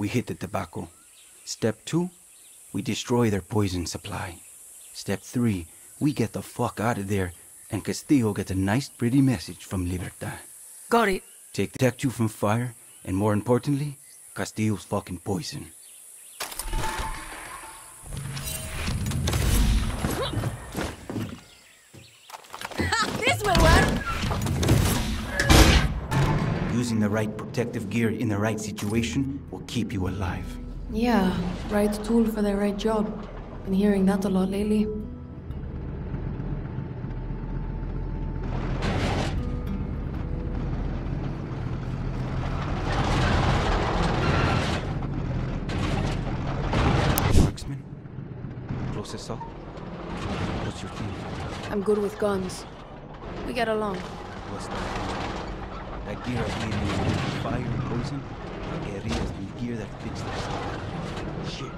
we hit the tobacco. Step two, we destroy their poison supply. Step three, we get the fuck out of there, and Castillo gets a nice, pretty message from Libertad. Got it. Take protect you from fire, and more importantly, Castillo's fucking poison. Using the right protective gear in the right situation will keep you alive. Yeah, right tool for the right job. Been hearing that a lot lately. Marksman? Closest up? What's your thing? I'm good with guns. We get along. That? Gear I gave you with fire and poison? Guerrillas gear that fits style. Shit.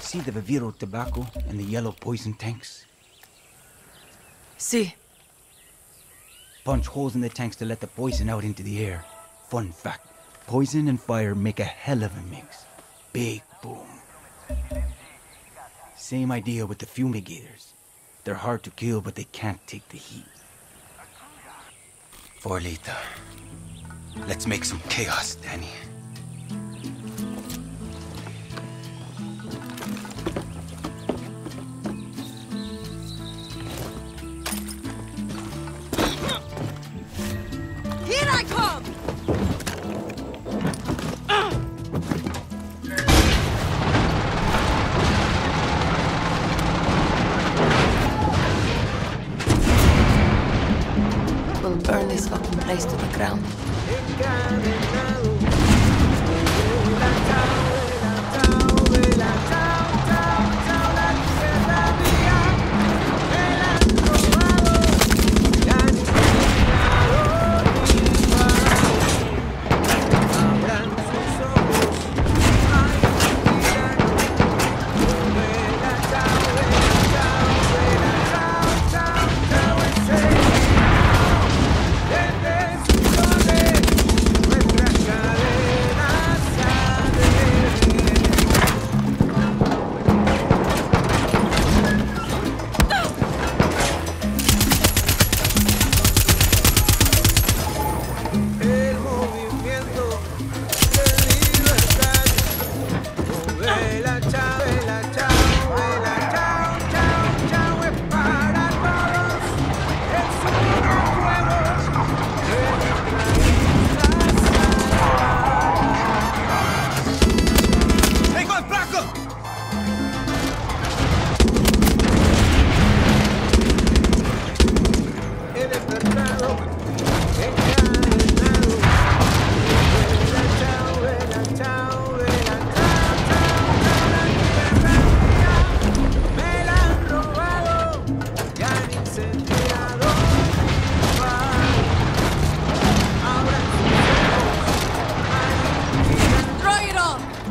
See the Viviro tobacco and the yellow poison tanks? See. Punch holes in the tanks to let the poison out into the air. Fun fact poison and fire make a hell of a mix. Big boom. Same idea with the fumigators. They're hard to kill, but they can't take the heat. For Lita. Let's make some chaos, Danny. This fucking place to the ground.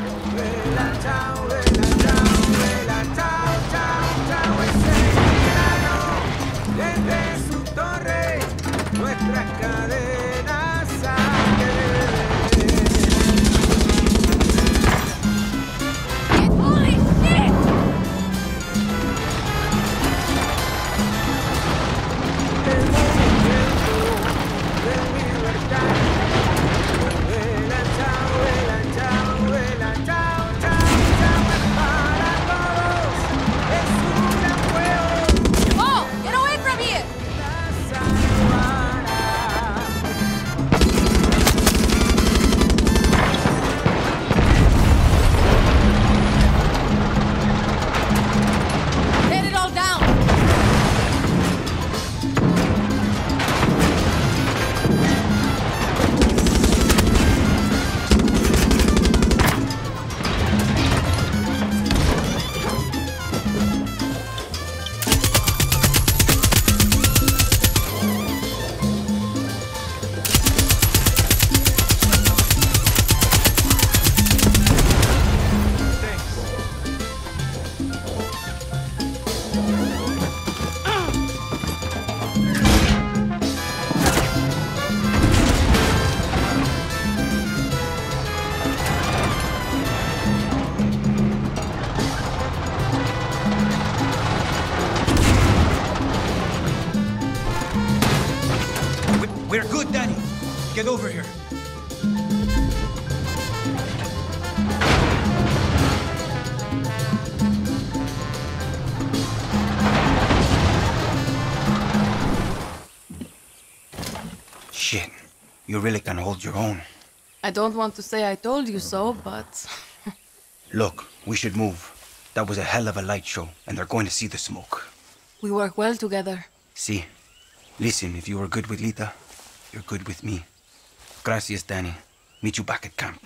We're the Town Red. Get over here. Shit. You really can hold your own. I don't want to say I told you so, but... Look, we should move. That was a hell of a light show, and they're going to see the smoke. We work well together. See, si. Listen, if you are good with Lita, you're good with me. Gracias, Danny. Meet you back at camp.